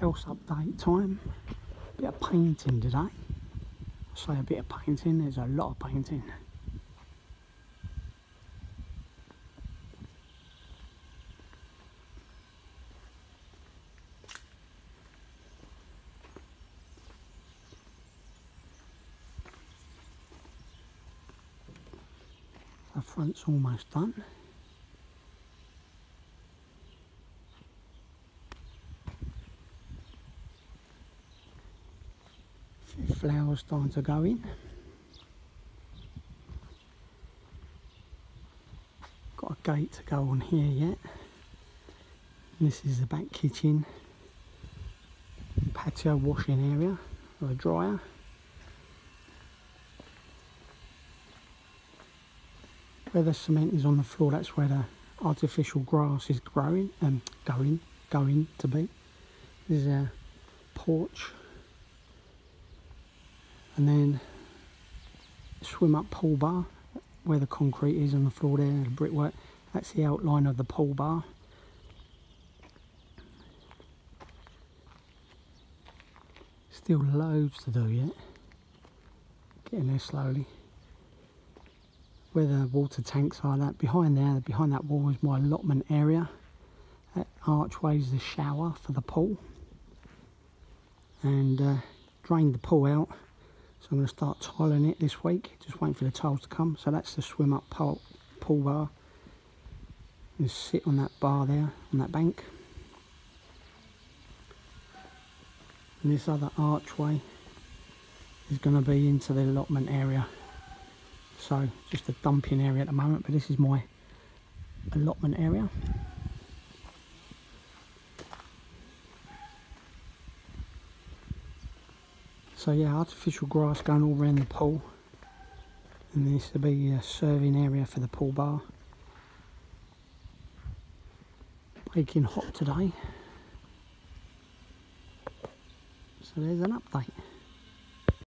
house update time. Bit of painting today. I say a bit of painting, there's a lot of painting. The front's almost done. Flowers starting to go in. Got a gate to go on here yet. This is the back kitchen, patio washing area, or a dryer. Where the cement is on the floor, that's where the artificial grass is growing and um, going, going to be. This is a porch and then swim up pool bar where the concrete is on the floor there, the brickwork. That's the outline of the pool bar. Still loads to do yet. Getting there slowly. Where the water tanks are, that behind there, behind that wall is my allotment area. That archway is the shower for the pool. And uh, drained the pool out so I'm going to start tiling it this week, just waiting for the tiles to come. So that's the swim up pool, pool bar. Just sit on that bar there, on that bank. And this other archway is going to be into the allotment area. So just a dumping area at the moment, but this is my allotment area. So yeah, artificial grass going all around the pool. And this will be a serving area for the pool bar. Baking hot today. So there's an update.